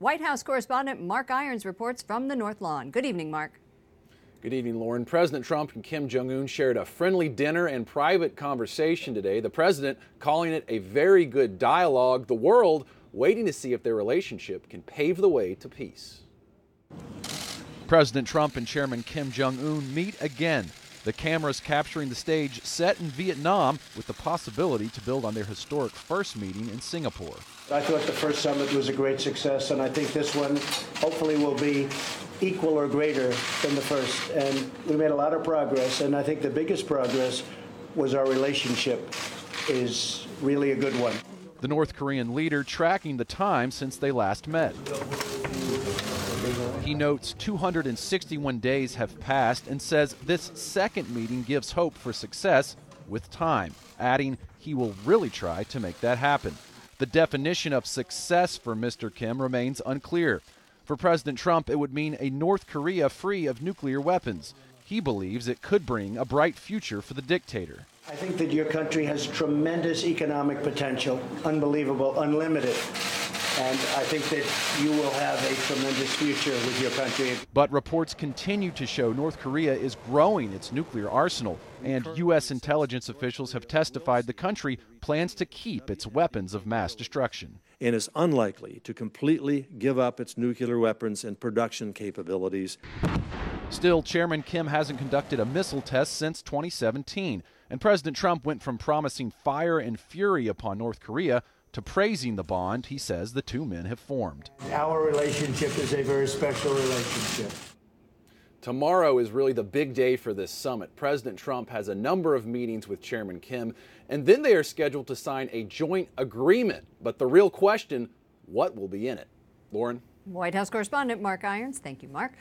White House correspondent Mark Irons reports from the North Lawn. Good evening, Mark. Good evening, Lauren. President Trump and Kim Jong un shared a friendly dinner and private conversation today. The president calling it a very good dialogue, the world waiting to see if their relationship can pave the way to peace. President Trump and Chairman Kim Jong un meet again. The cameras capturing the stage set in Vietnam with the possibility to build on their historic first meeting in Singapore. I thought the first summit was a great success, and I think this one hopefully will be equal or greater than the first. And we made a lot of progress, and I think the biggest progress was our relationship is really a good one. The North Korean leader tracking the time since they last met. He notes 261 days have passed and says this second meeting gives hope for success with time, adding he will really try to make that happen. The definition of success for Mr. Kim remains unclear. For President Trump, it would mean a North Korea free of nuclear weapons. He believes it could bring a bright future for the dictator. I think that your country has tremendous economic potential, unbelievable, unlimited. And I think that you will have a tremendous future with your country. But reports continue to show North Korea is growing its nuclear arsenal, and U.S. intelligence officials have testified the country plans to keep its weapons of mass destruction. And is unlikely to completely give up its nuclear weapons and production capabilities. Still, Chairman Kim hasn't conducted a missile test since 2017, and President Trump went from promising fire and fury upon North Korea to praising the bond he says the two men have formed. Our relationship is a very special relationship. Tomorrow is really the big day for this summit. President Trump has a number of meetings with Chairman Kim, and then they are scheduled to sign a joint agreement. But the real question what will be in it? Lauren? White House correspondent Mark Irons. Thank you, Mark.